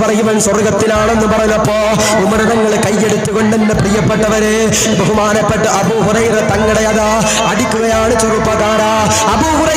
പറയുവൻ സ്വർഗത്തിലാണെന്ന് പറഞ്ഞപ്പോ ഉമർ കൈയെടുത്തുകൊണ്ട് എന്റെ പ്രിയപ്പെട്ടവരെ ബഹുമാനപ്പെട്ട അബൂഹുറൈറ തങ്ങളുടെ അതാ അടിക്കുകയാണ് ചെറുപ്പക്കാരാ അബൂഹുറ